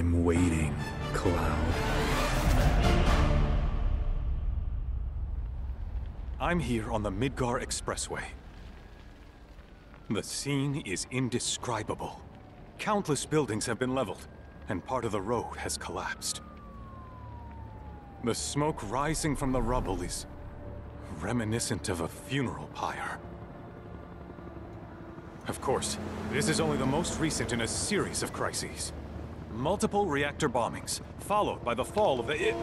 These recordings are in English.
I'm waiting, Cloud. I'm here on the Midgar Expressway. The scene is indescribable. Countless buildings have been leveled, and part of the road has collapsed. The smoke rising from the rubble is reminiscent of a funeral pyre. Of course, this is only the most recent in a series of crises. Multiple reactor bombings, followed by the fall of the...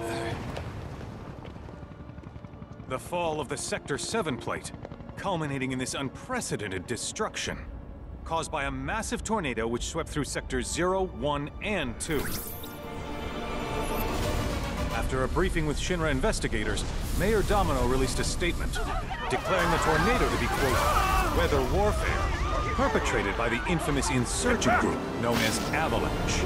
The fall of the Sector 7 plate, culminating in this unprecedented destruction, caused by a massive tornado which swept through Sectors 0, 1, and 2. After a briefing with Shinra investigators, Mayor Domino released a statement, declaring the tornado to be, quote, weather warfare, perpetrated by the infamous insurgent group known as Avalanche.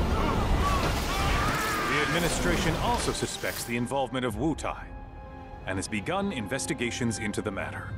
The administration also suspects the involvement of Wutai, and has begun investigations into the matter.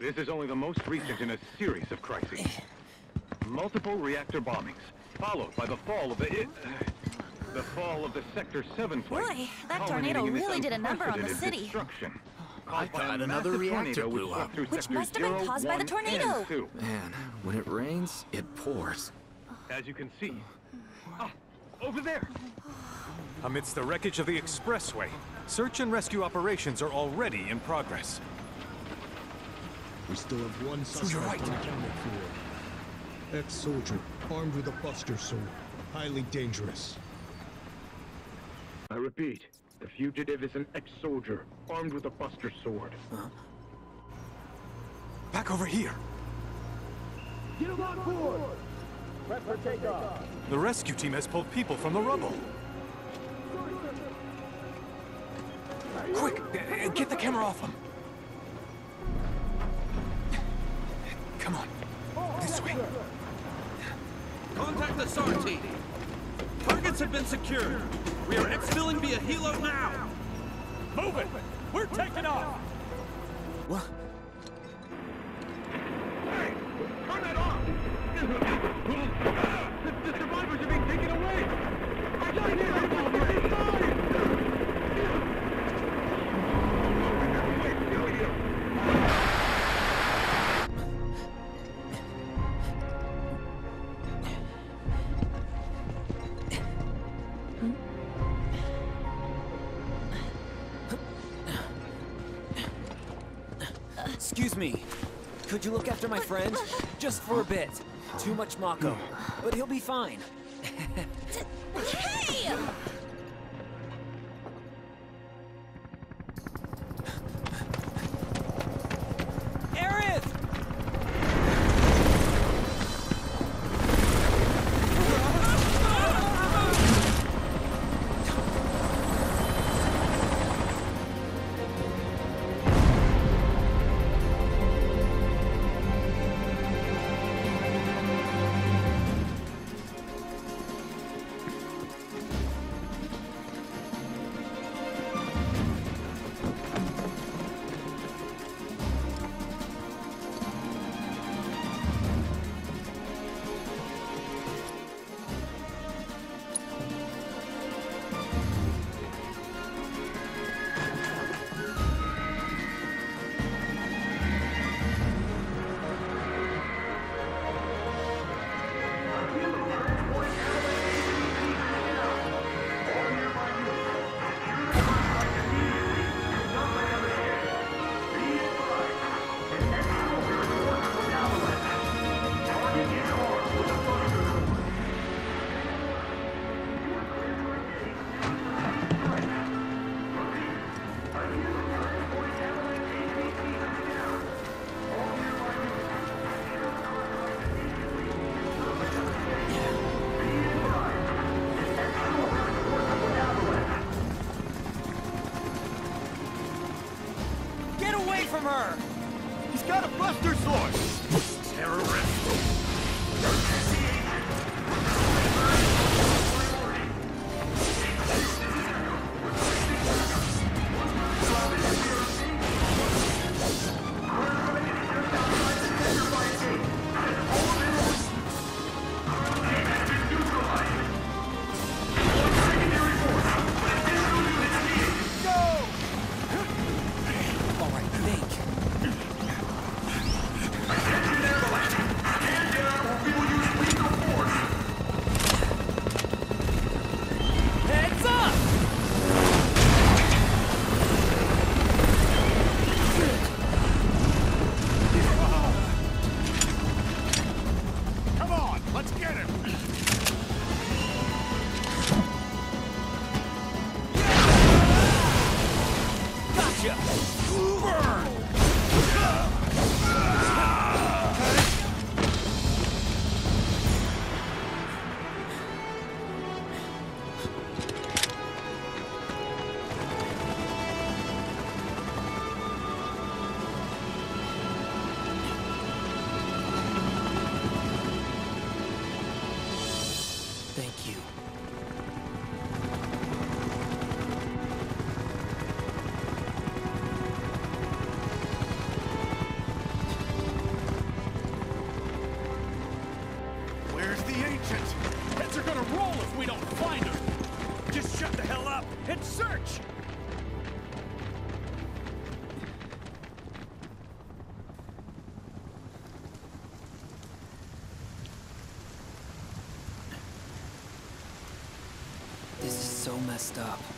This is only the most recent in a series of crises. Multiple reactor bombings, followed by the fall of the... the fall of the Sector 7 plate. Boy, that tornado really did a number on the city. Destruction. I caused by a thought another massive reactor tornado which blew up. Which must have been 0, caused by the tornado. Man, when it rains, it pours. As you can see. Ah, over there! Amidst the wreckage of the expressway, search and rescue operations are already in progress. We still have one suspect your right. unaccounted for. Ex-soldier, armed with a buster sword. Highly dangerous. I repeat, the fugitive is an ex-soldier, armed with a buster sword. Uh, back over here! Get him on board! Prep for takeoff! The rescue team has pulled people from the rubble. Quick, get the camera off them. Contact the SAR team. Targets have been secured. We are exfilling via helo now. Move it! We're taking off! What? You look after my friend? Just for a bit. Too much Mako. But he'll be fine. Messed up.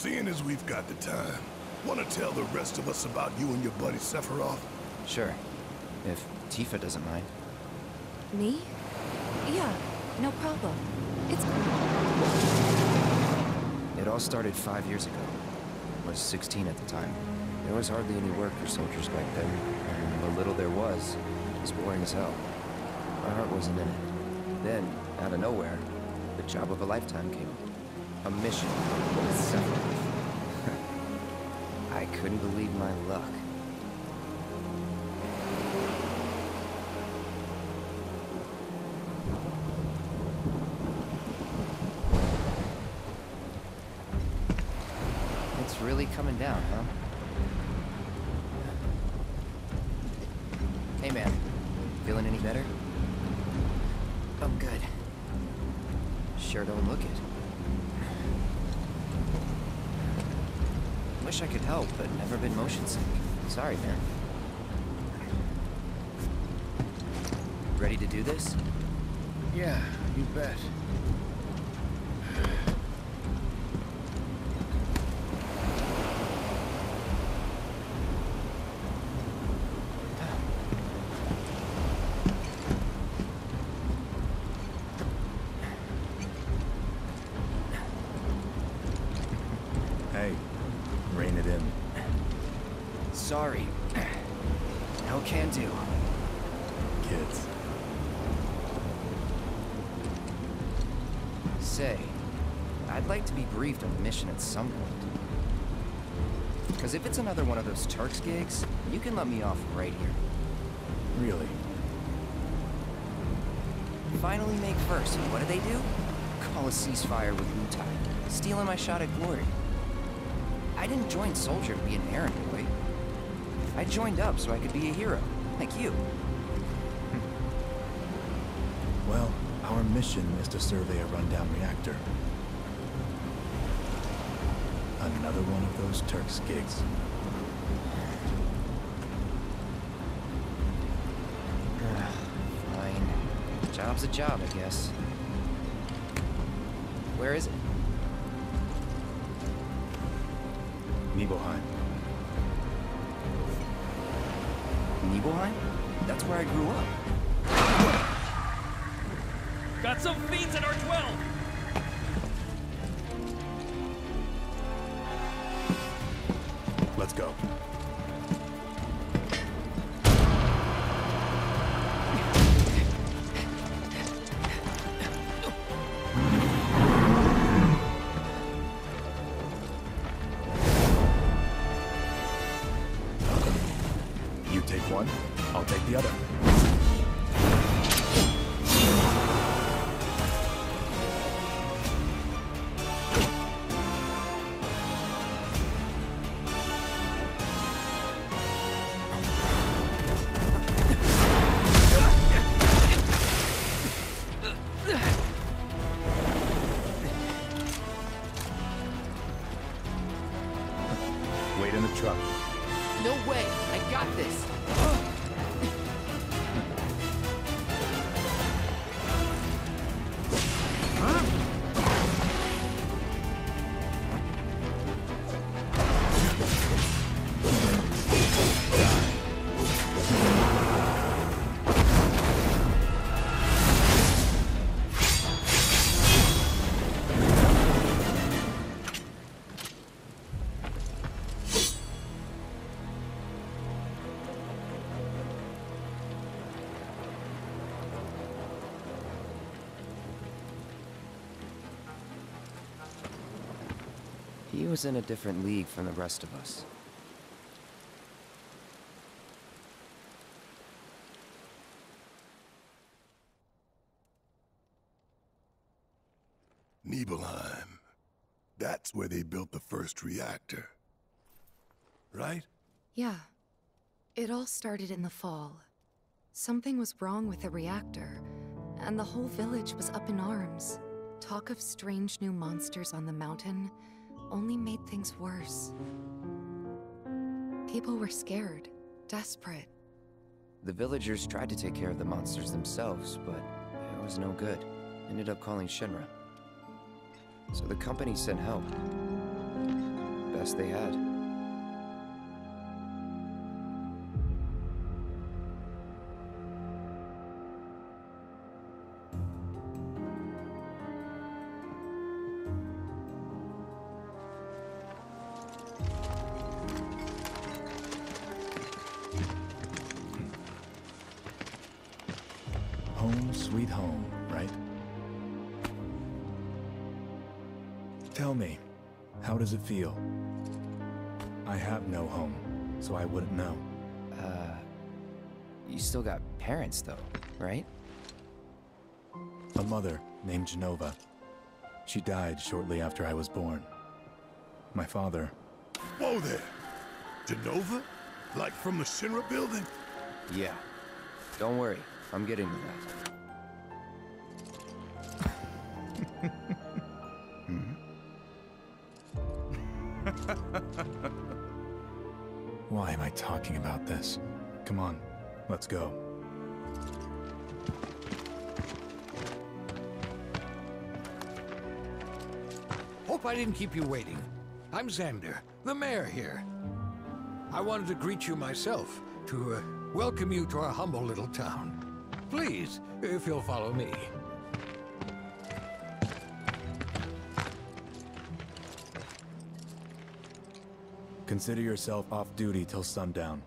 Seeing as we've got the time, want to tell the rest of us about you and your buddy Sephiroth? Sure. If Tifa doesn't mind. Me? Yeah, no problem. It's It all started five years ago. I was 16 at the time. There was hardly any work for soldiers back then, and the little there was was boring as hell. My heart wasn't in it. Then, out of nowhere, the job of a lifetime came up. A mission with. I couldn't believe my luck. It's really coming down, huh? Hey, man. Feeling any better? I'm good. Sure don't look it. Wish I could help, but never been motion sick. Sorry, man. Ready to do this? Yeah, you bet. Hey, rein it in. Sorry. No can do. Kids. Say, I'd like to be at some point. Because if it's another one of those Turks gigs, you can let me off right here. Really? Finally make first, and what do they do? Call a ceasefire with Wutai, stealing my shot at glory. I didn't join Soldier to be an errand boy. I joined up so I could be a hero, like you. Well, our mission is to survey a rundown reactor. Another one of those Turks gigs. Fine. Job's a job, I guess. Where is it? Nibelheim. Nibelheim? That's where I grew up. Got some fiends at our 12! Let's go. Was in a different league from the rest of us. Nibelheim. That's where they built the first reactor. Right? Yeah. It all started in the fall. Something was wrong with the reactor, and the whole village was up in arms. Talk of strange new monsters on the mountain only made things worse. People were scared, desperate. The villagers tried to take care of the monsters themselves, but it was no good. Ended up calling Shinra. So the company sent help. Best they had. Right? Tell me, how does it feel? I have no home, so I wouldn't know. Uh, you still got parents though, right? A mother named Jenova. She died shortly after I was born. My father, Whoa there! Jenova? Like from the Shinra building? Yeah. Don't worry, I'm getting to that. why am I talking about this? Come on, let's go. Hope I didn't keep you waiting. I'm Xander, the mayor here. I wanted to greet you myself, to uh, welcome you to our humble little town. Please, if you'll follow me. Consider yourself off duty till sundown.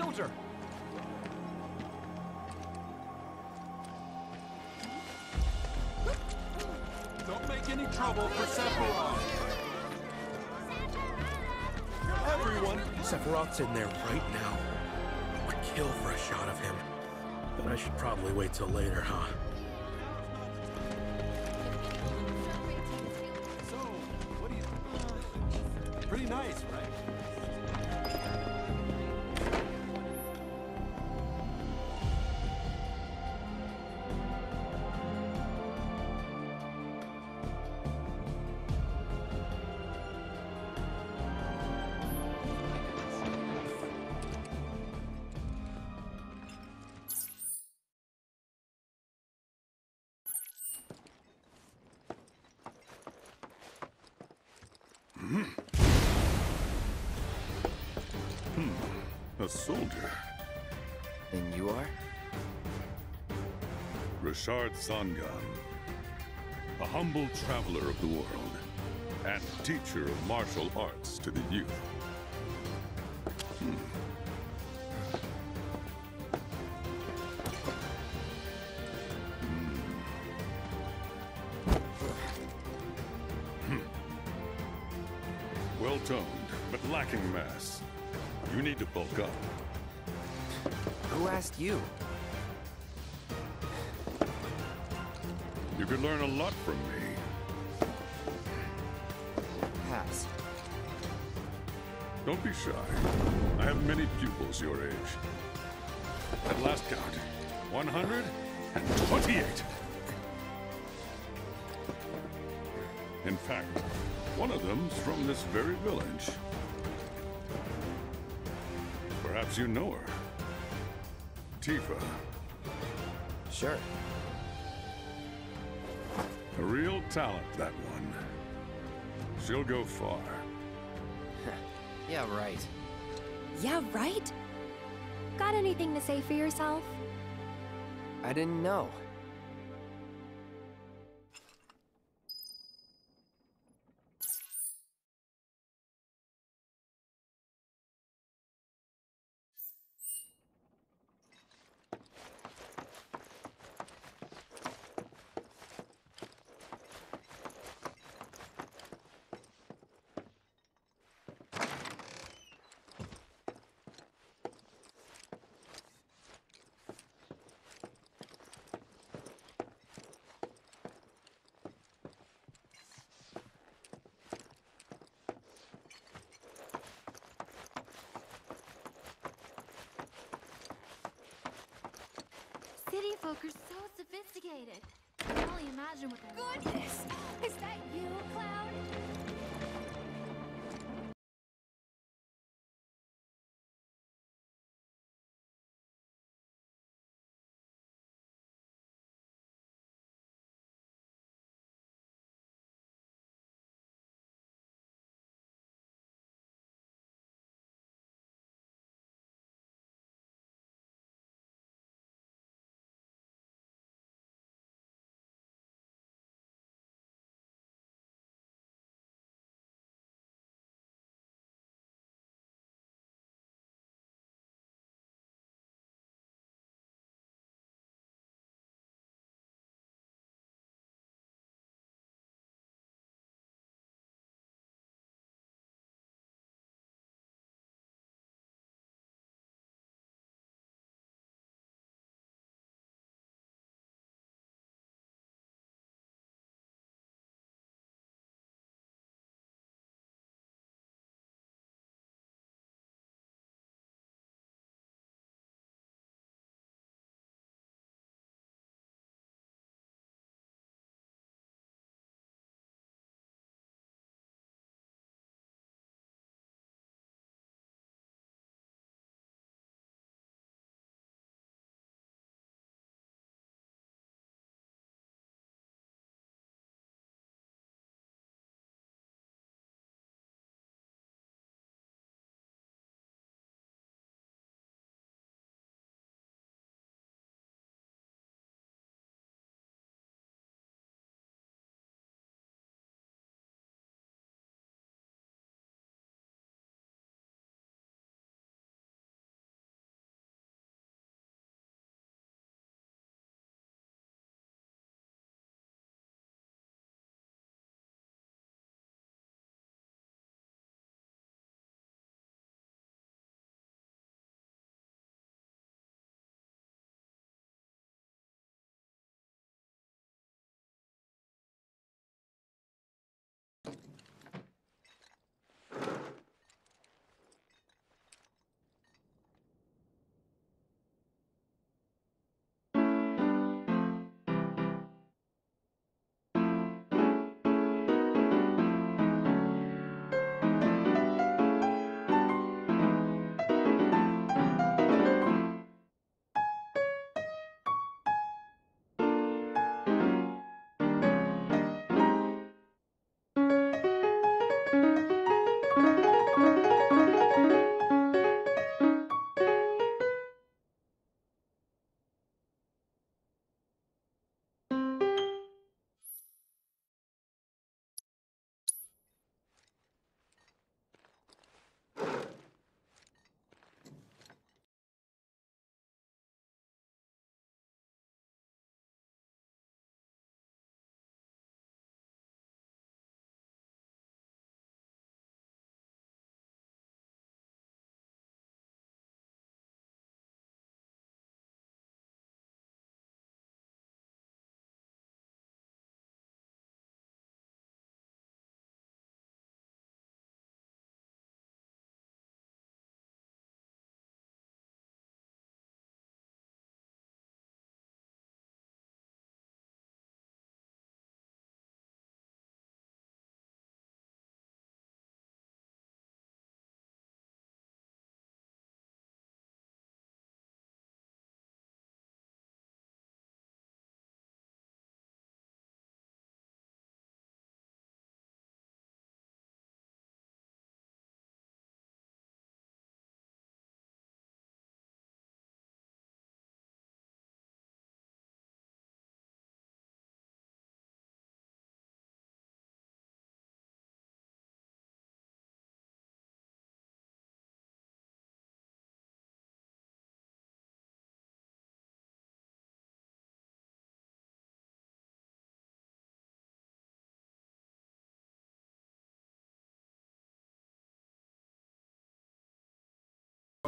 Soldier! Don't make any trouble for Sephiroth! Everyone! Sephiroth's in there right now. Would kill for a shot of him. But I should probably wait till later, huh? Rashard Zangan. A humble traveler of the world. And teacher of martial arts to the youth. Hmm. Hmm. Well toned, but lacking mass. You need to bulk up. Who asked you? You could learn a lot from me. Pass. Don't be shy. I have many pupils your age. At last count, 128. In fact, one of them's from this very village. Perhaps you know her. Tifa. Sure. A real talent, that one. She'll go far. Yeah, right. Yeah, right? Got anything to say for yourself? I didn't know. City folk are so sophisticated. I can only imagine what they're Goodness! Is that you, Cloud?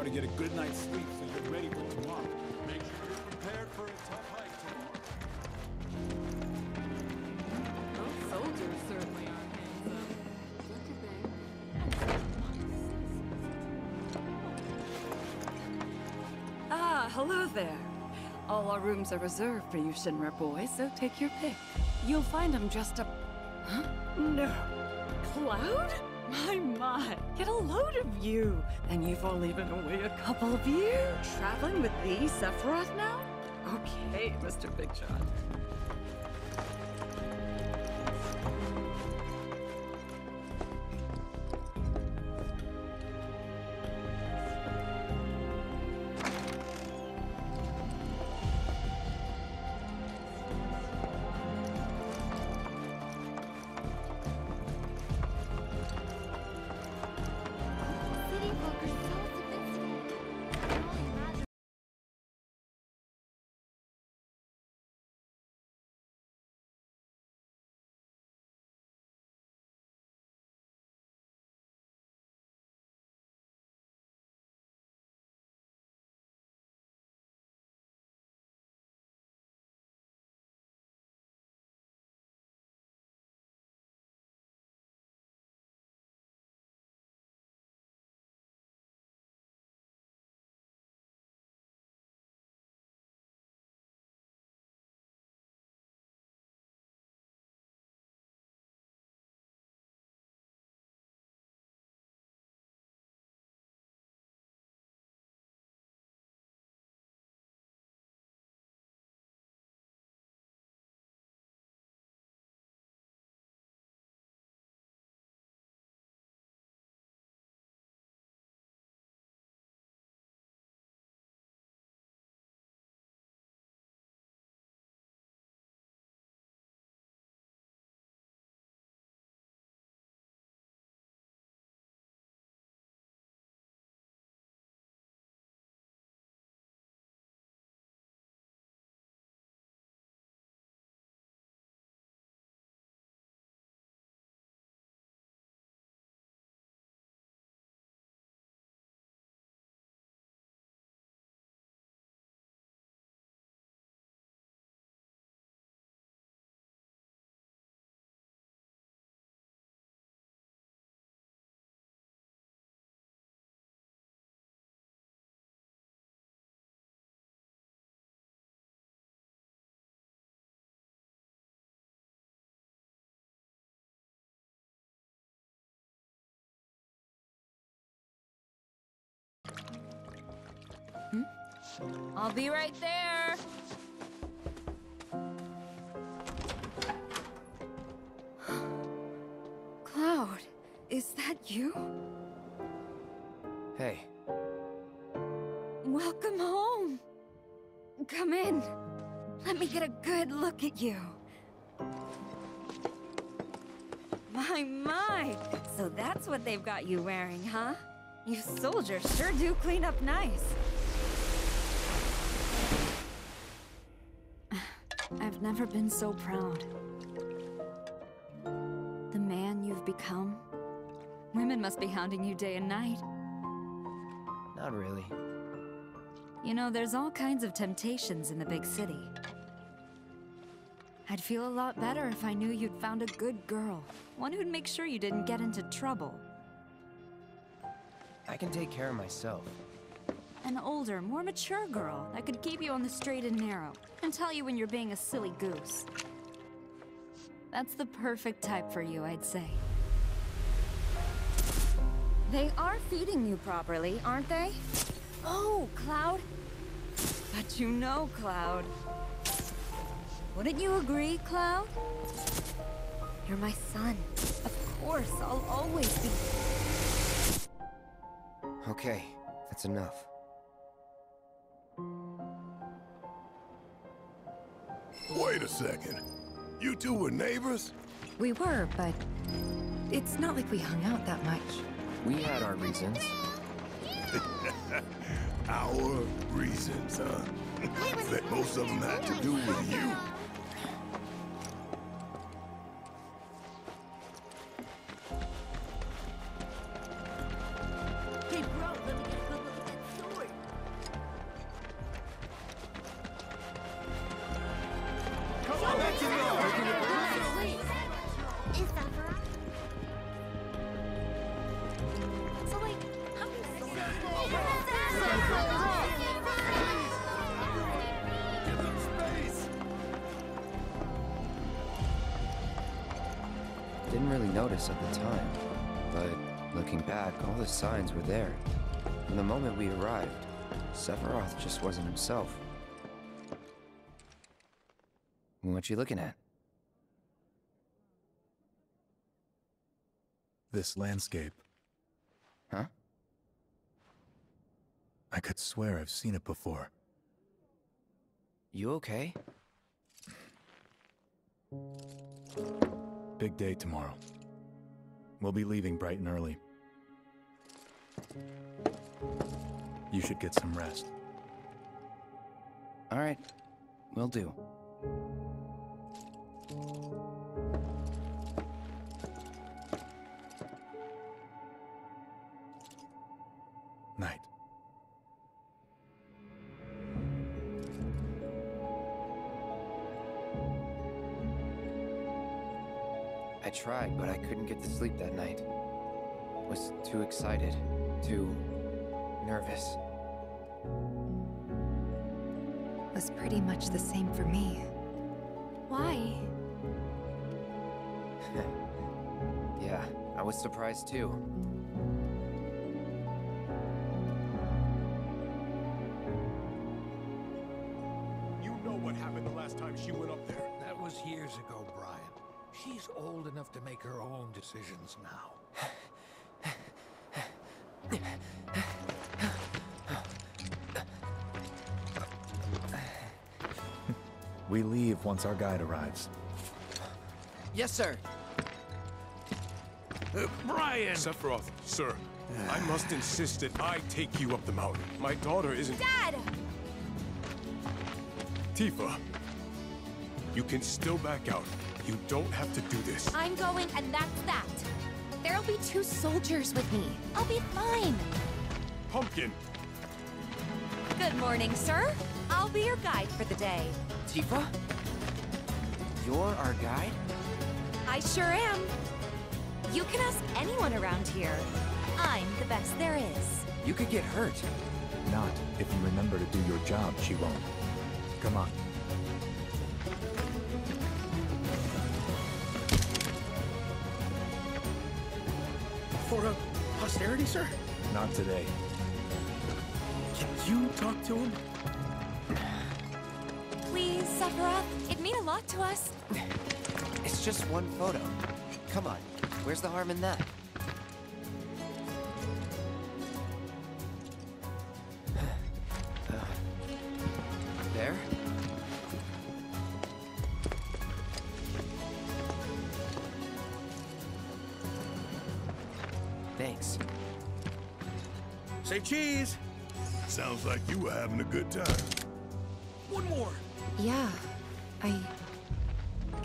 To get a good night's sleep so you're ready for tomorrow. Make sure you're prepared for a tough hike tomorrow. Those soldiers certainly are. Ah, hello there. All our rooms are reserved for you Shinra boys, so take your pick. You'll find them dressed up... Huh? No. Cloud? My, my. Get a load of you. And you've only been away a couple of years. Traveling with the Sephiroth now? Okay, Mr. Big Shot. I'll be right there. Cloud, is that you? Hey, Welcome home. Come in. Let me get a good look at you. My, my. So that's what they've got you wearing, huh? You soldiers sure do clean up nice. I've never been so proud. The man you've become. Women must be hounding you day and night. not really. You know, there's all kinds of temptations in the big city. I'd feel a lot better if I knew you'd found a good girl. One who'd make sure you didn't get into trouble. I can take care of myself. An older, more mature girl that could keep you on the straight and narrow and tell you when you're being a silly goose. That's the perfect type for you, I'd say. They are feeding you properly, aren't they? Oh, Cloud. But you know, Cloud. Wouldn't you agree, Cloud? You're my son. Of course, I'll always be. Okay, that's enough. Wait a second. You two were neighbors? We were, but it's not like we hung out that much. We had our reasons. Our reasons, huh? Bet most of them had to do with you. Signs were there. From the moment we arrived, Sephiroth just wasn't himself. What are you looking at? This landscape. Huh? I could swear I've seen it before. You okay? Big day tomorrow. We'll be leaving bright and early. You should get some rest. All right, will do. Night. I tried, but I couldn't get to sleep that night. Was too excited, too nervous. Was pretty much the same for me. Why? Yeah, I was surprised too. Once our guide arrives. Yes, sir. Uh, Brian! Sephiroth, sir, I must insist that I take you up the mountain. My daughter isn't. Dad! Tifa, you can still back out. You don't have to do this. I'm going, and that's that. There'll be two soldiers with me. I'll be fine. Pumpkin! Good morning, sir. I'll be your guide for the day. Tifa? You're our guide? I sure am. You can ask anyone around here. I'm the best there is. You could get hurt. Not if you remember to do your job, she won't. Come on. For a posterity, sir? Not today. Can you talk to him? Please, Sephiroth. It'd mean a lot to us. It's just one photo. Come on, where's the harm in that? Uh, there? Thanks. Say cheese. Sounds like you were having a good time.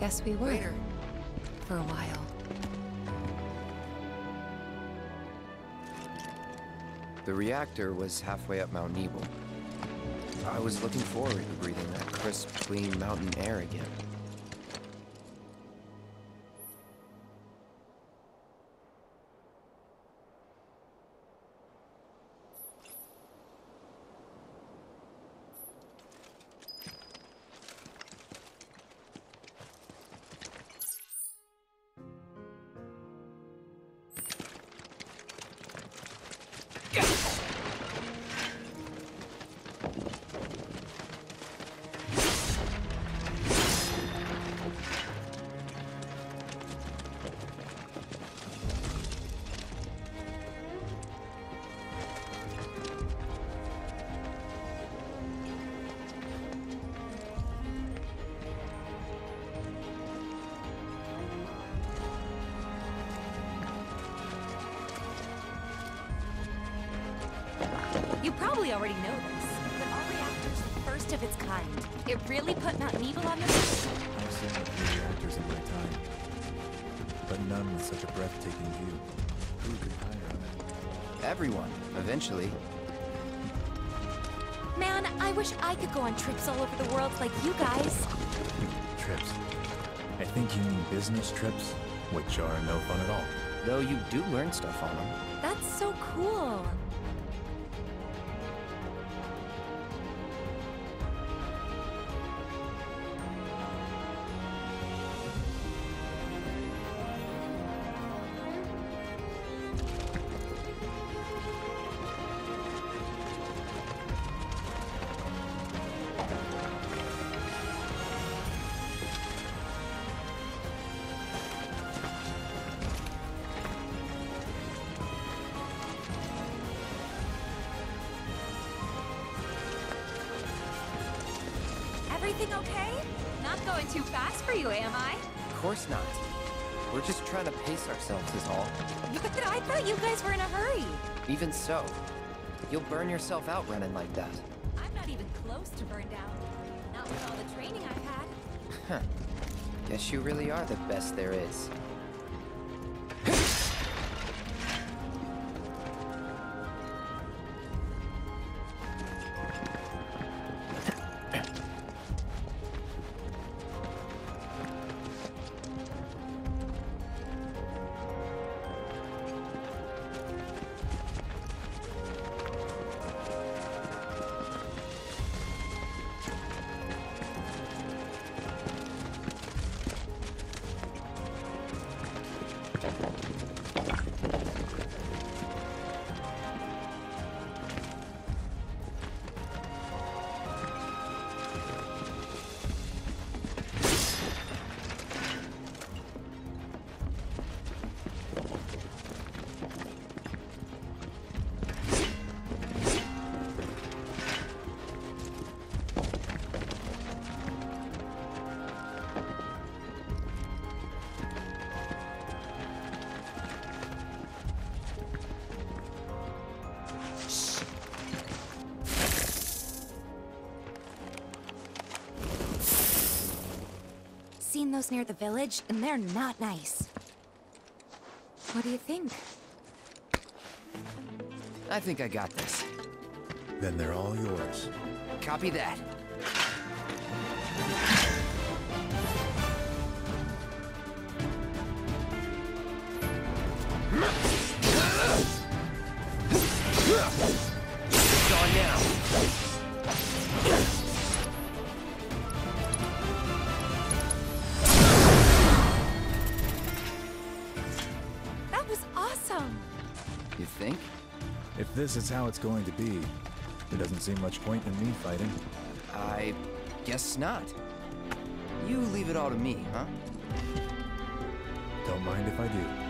Guess we were. Later. For a while. The reactor was halfway up Mount Nibel. I was looking forward to breathing that crisp, clean mountain air again. Like you guys. Trips. I think you mean business trips, which are no fun at all. Though you do learn stuff on them. That's so cool. Too fast for you, am I? Of course not. We're just trying to pace ourselves is all. But I thought you guys were in a hurry. Even so, you'll burn yourself out running like that. I'm not even close to burned out. Not with all the training I've had. Huh. Guess you really are the best there is. Seen those near the village, and they're not nice. What do you think? I think I got this. Then they're all yours. Copy that. Is how it's going to be, there doesn't seem much point in me fighting. I guess not. You leave it all to me, huh? Don't mind if I do.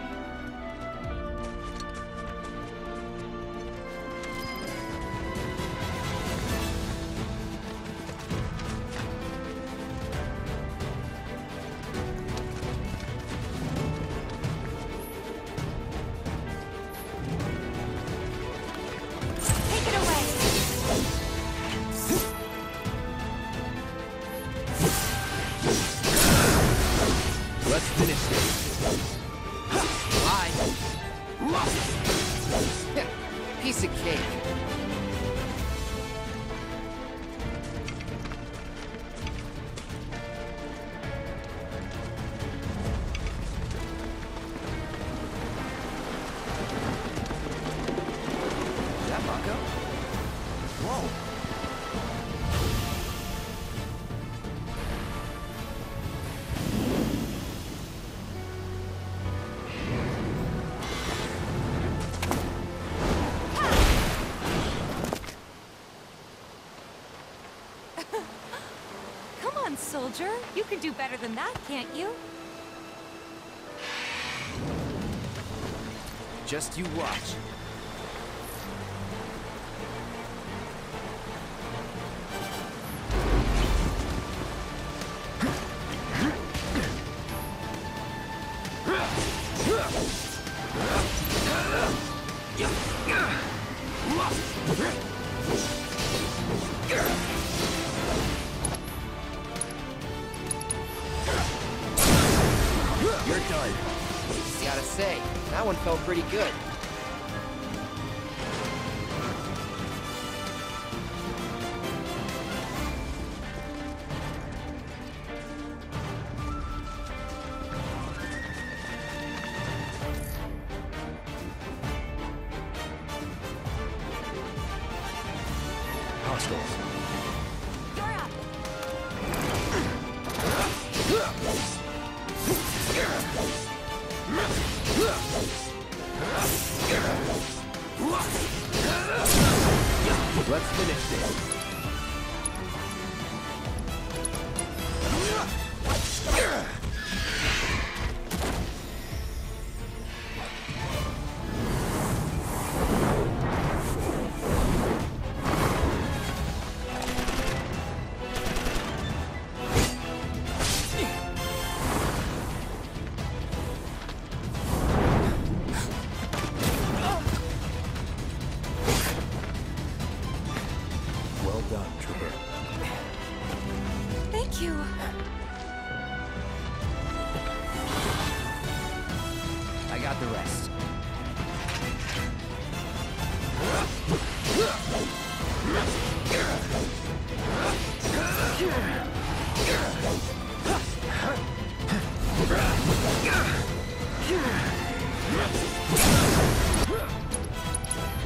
You can do better than that, can't you? Just you watch. One felt pretty good.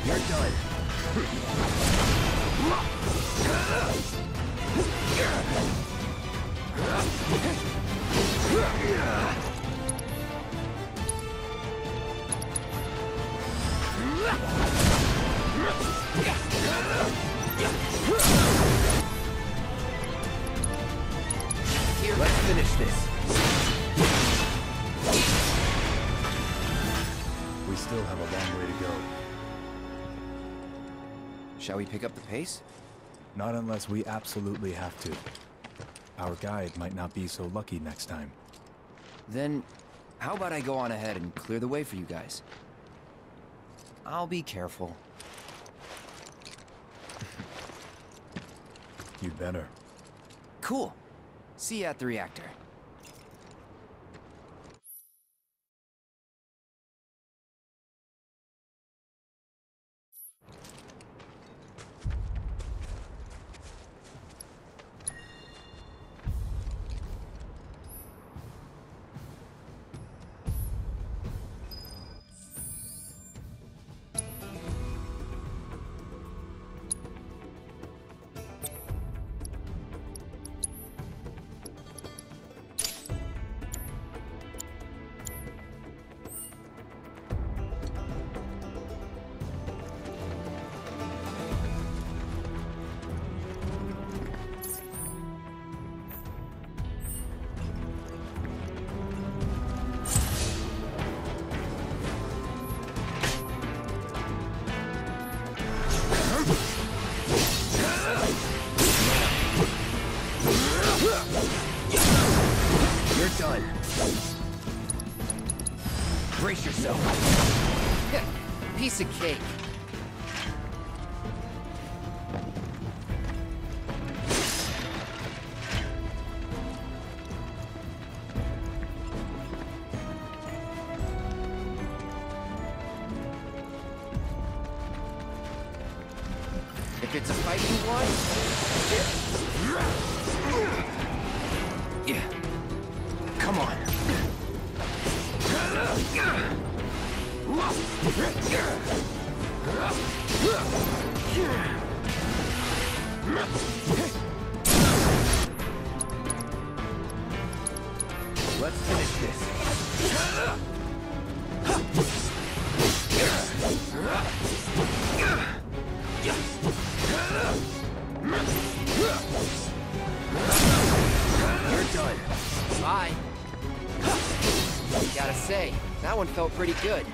You're done. Shall we pick up the pace? Not unless we absolutely have to. Our guide might not be so lucky next time. Then, how about I go on ahead and clear the way for you guys? I'll be careful. You'd better. Cool. See you at the reactor. Piece say, that one felt pretty good.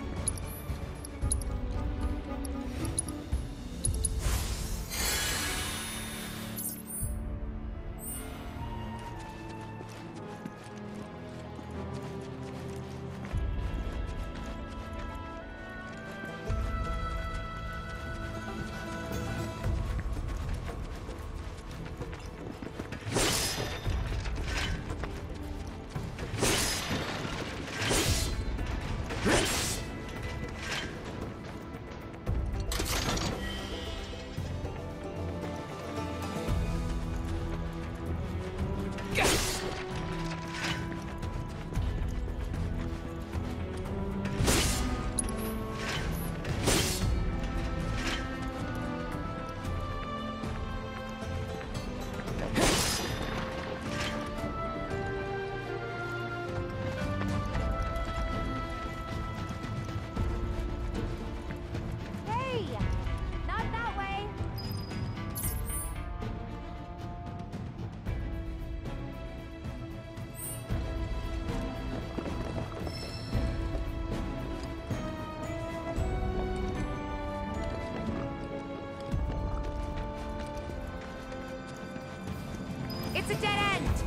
It's a dead end!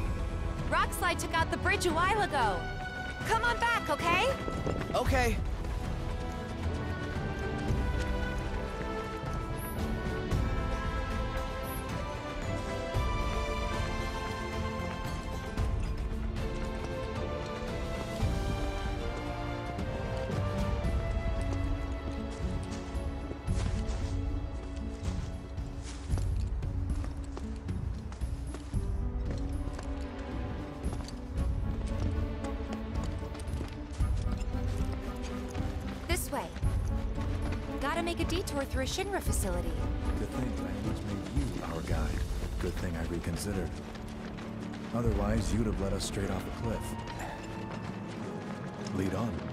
Rockslide took out the bridge a while ago. Come on back, okay? Okay. Through a Shinra facility. To think I made you our guide. Good thing I reconsidered. Otherwise, you'd have led us straight off a cliff. Lead on.